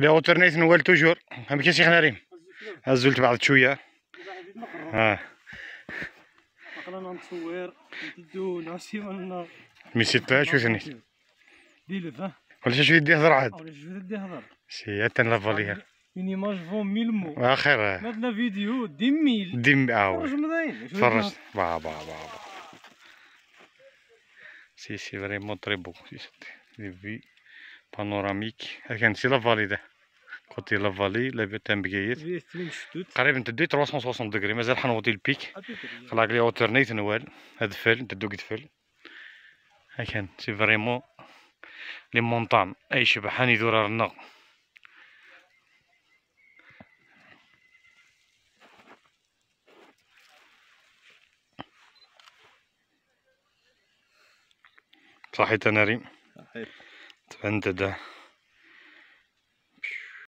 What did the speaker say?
إلى اوترنيت نوال توجور. هم كيسي خناريم هزلت بعض شوية. آه. نتصور ندو نعسي من ميسيت شو ثنيت؟ ديلف ها ولا شو يدي هضر عاد؟ ولا شو بدي هضر سي تنلافاليها une image vaut mille mots واخر مات لا فيديو دي ميل ديم آه فرج مداين فرج با با با با. سي سي فريمون تري بو. سي سي. بانوراميك كان سي لا فالي ده كوتي لا فالي لا تمن شتوت قريبا تدي 360 دغري مازال حنوضي البيك خلاك لي اوترنيت نوال هاد فل تدو قد فل ها كان سي فريمون لي مونطان اي شبحان يدور النغ صحيت أنا ريم صحيت تبنت ده